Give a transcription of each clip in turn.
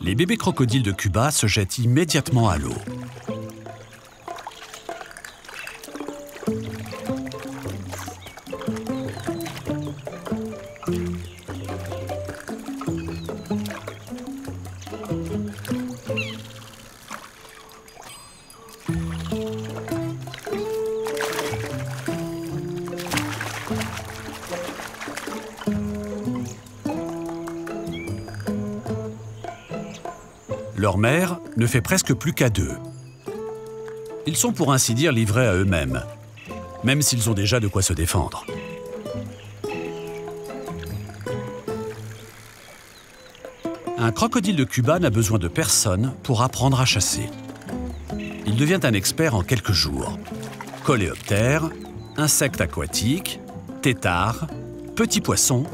Les bébés crocodiles de Cuba se jettent immédiatement à l'eau. Leur mère ne fait presque plus qu'à deux. Ils sont pour ainsi dire livrés à eux-mêmes, même s'ils ont déjà de quoi se défendre. Un crocodile de Cuba n'a besoin de personne pour apprendre à chasser. Il devient un expert en quelques jours. Coléoptères, insectes aquatiques, têtards, petits poissons,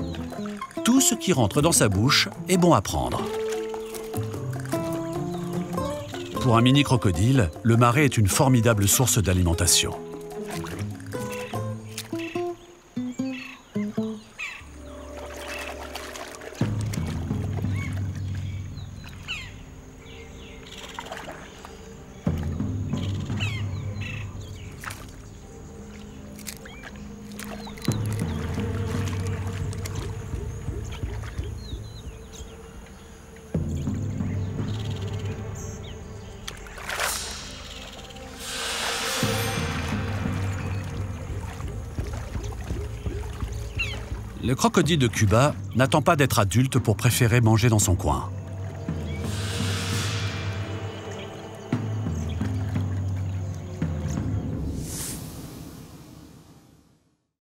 tout ce qui rentre dans sa bouche est bon à prendre. Pour un mini-crocodile, le marais est une formidable source d'alimentation. Le crocodile de Cuba n'attend pas d'être adulte pour préférer manger dans son coin.